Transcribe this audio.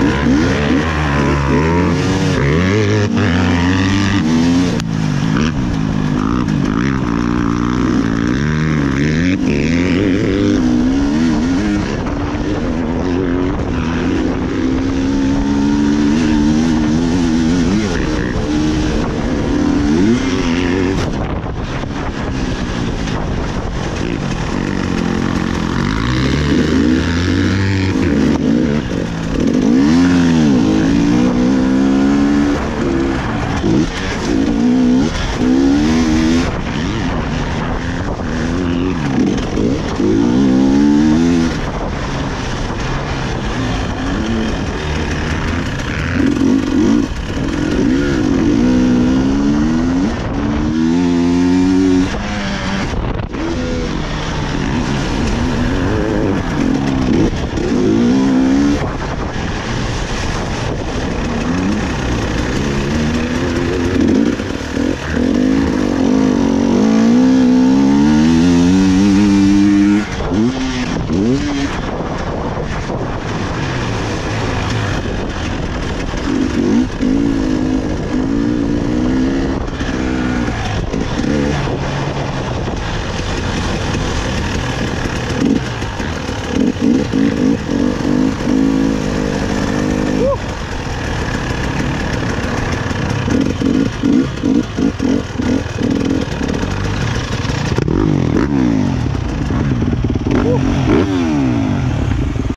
Mm-hmm.